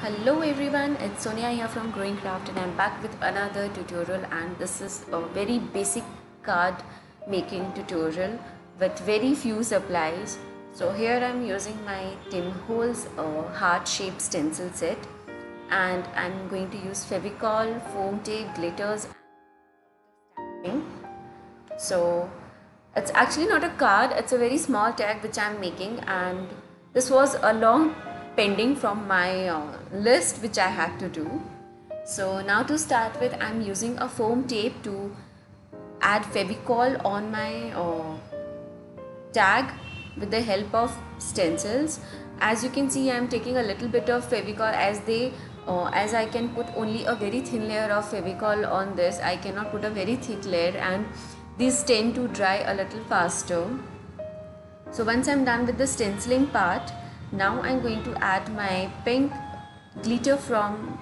Hello everyone, it's Soniya here from Growing Craft and I'm back with another tutorial and this is a very basic card making tutorial with very few supplies. So here I'm using my Tim Holtz uh, heart shaped stencil set and I'm going to use Fevicol, foam tape, glitters so it's actually not a card, it's a very small tag which I'm making and this was a long pending from my uh, list which I had to do. So now to start with I'm using a foam tape to add Fevicol on my uh, tag with the help of stencils. As you can see I'm taking a little bit of Fevicol as they uh, as I can put only a very thin layer of Fevicol on this I cannot put a very thick layer and these tend to dry a little faster. So once I'm done with the stenciling part now I'm going to add my pink glitter from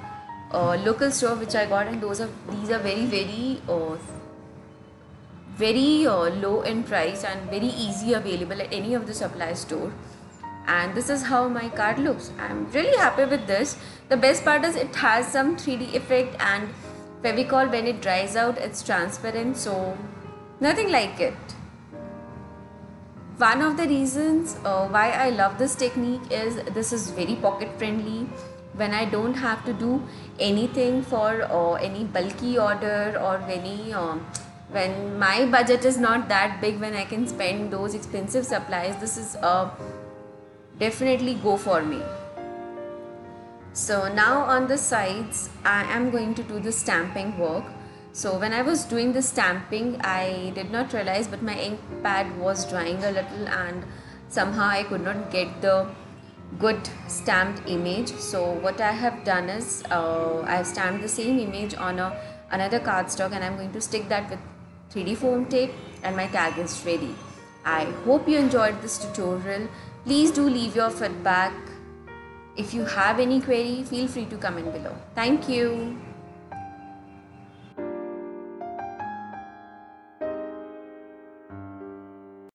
uh, local store which I got and those are these are very very uh, very uh, low in price and very easy available at any of the supply store. And this is how my card looks. I'm really happy with this. The best part is it has some 3d effect and fevicol when it dries out it's transparent so nothing like it one of the reasons uh, why I love this technique is this is very pocket friendly. When I don't have to do anything for uh, any bulky order or any uh, when my budget is not that big when I can spend those expensive supplies this is uh, definitely go for me. So now on the sides I am going to do the stamping work so when I was doing the stamping, I did not realize but my ink pad was drying a little and somehow I could not get the good stamped image. So what I have done is uh, I have stamped the same image on a, another cardstock and I'm going to stick that with 3D foam tape and my tag is ready. I hope you enjoyed this tutorial. Please do leave your feedback. If you have any query, feel free to comment below. Thank you.